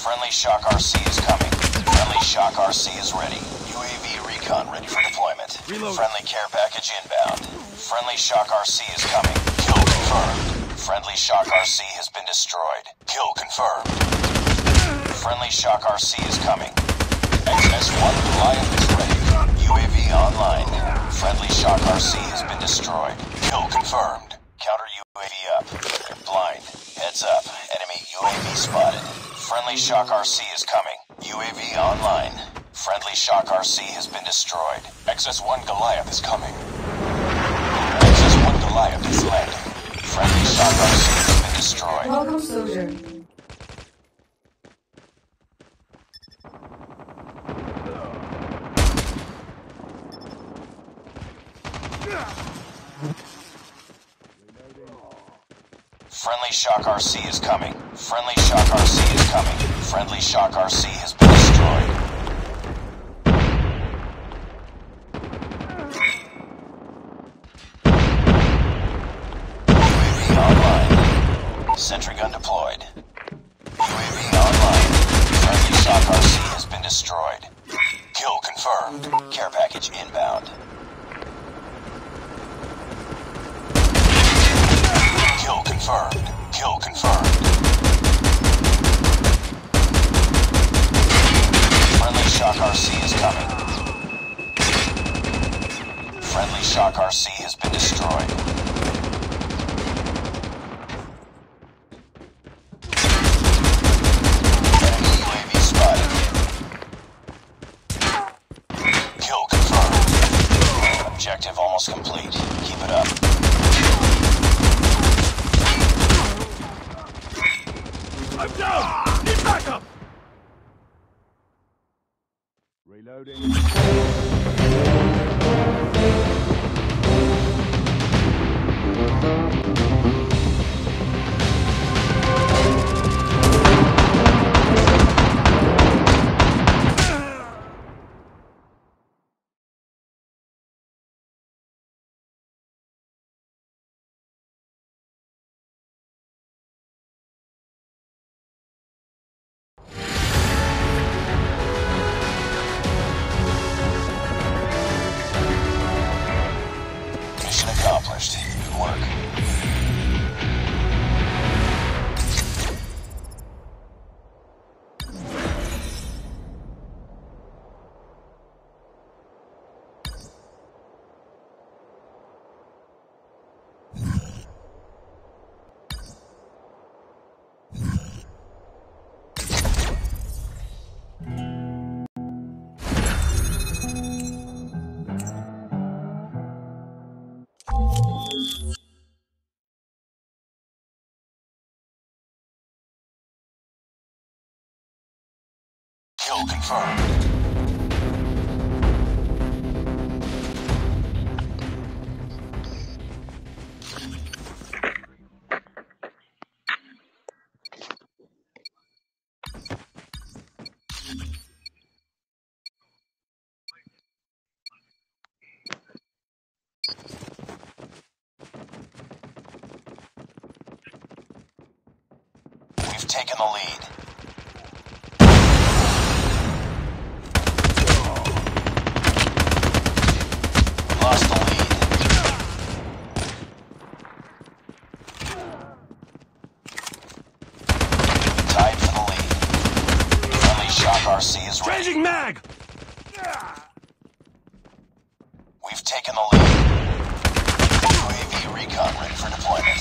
Friendly Shock RC is coming. Friendly Shock RC is ready. UAV recon ready for deployment. Reload. Friendly care package inbound. Friendly Shock RC is coming. Kill confirmed. Friendly Shock RC has been destroyed. Kill confirmed. Friendly Shock RC is coming. XS-1 Goliath is ready. UAV online. Friendly Shock RC has been destroyed. Kill confirmed. Counter UAV up. Blind. Heads up. Enemy UAV spotted. Friendly Shock RC is coming. UAV online. Friendly Shock RC has been destroyed. XS-1 Goliath is coming. XS-1 Goliath is landing. Friendly Shock RC has been destroyed. Welcome, soldier. Friendly Shock RC is coming. Friendly Shock RC is coming. Friendly Shock RC has been destroyed. Sentry gun deployed. UAV online. Friendly Shock RC has been destroyed. Kill confirmed. Care package inbound. Kill confirmed. Kill confirmed. Friendly Shock RC is coming. Friendly Shock RC has been destroyed. Loading. Accomplished. Good work. We've taken the lead. Lost the lead. Tied for the lead. Friendly Shock RC is ready. Changing mag. We've taken the lead. UAV recon ready for deployment.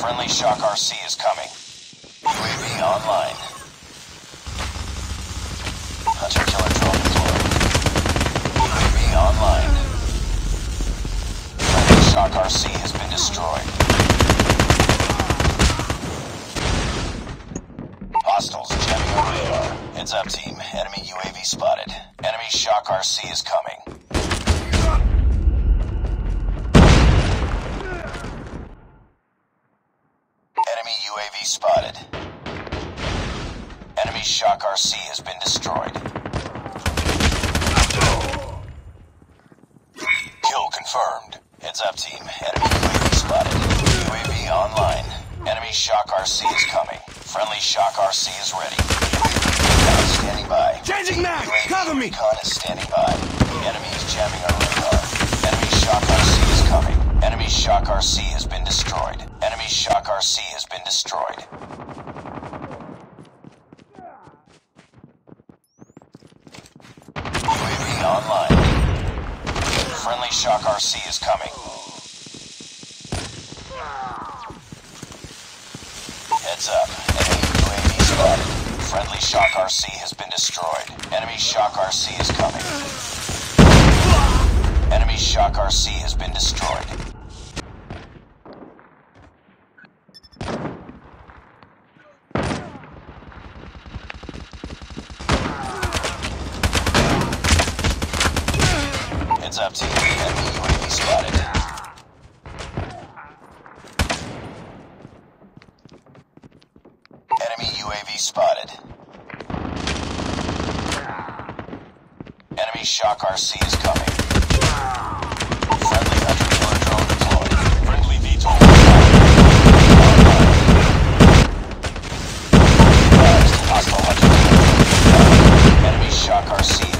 Friendly Shock RC is coming. HRC has been destroyed. Hostiles jamming your radar. Heads up, team. Enemy UAV spotted. Enemy Shock RC is coming. Shock RC is coming. Friendly Shock RC is ready. Recon standing by. Changing mag! UAV Cover me! Recon is standing by. Enemy is jamming our radar. Enemy Shock RC is coming. Enemy Shock RC has been destroyed. Enemy Shock RC has been destroyed. UAV online. Friendly Shock RC is coming. Heads up. Enemy UAV spotted. Friendly Shock RC has been destroyed. Enemy Shock RC is coming. Enemy Shock RC has been destroyed. Heads up, team. Enemy UAV spotted. Enemy UAV spotted. Enemy Shock RC is coming. Friendly hunter killer drone deployed. Friendly VTOL. Advised, hostile hunter killer. Enemy Shock RC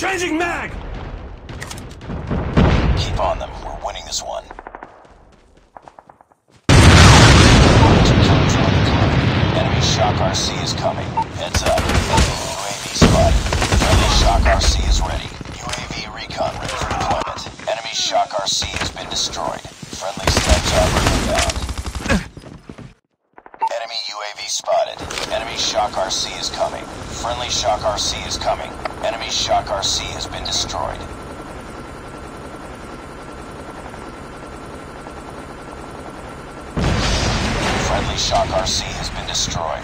Changing mag! Keep on them. We're winning this one. Enemy Shock RC is coming. Heads up. Enemy UAV spotted. Friendly Shock RC is ready. UAV recon ready for deployment. Enemy Shock RC has been destroyed. Friendly chopper inbound. Enemy UAV spotted. Enemy Shock RC is coming. Friendly Shock RC is coming. Enemy Shock RC has been destroyed. Friendly Shock RC has been destroyed.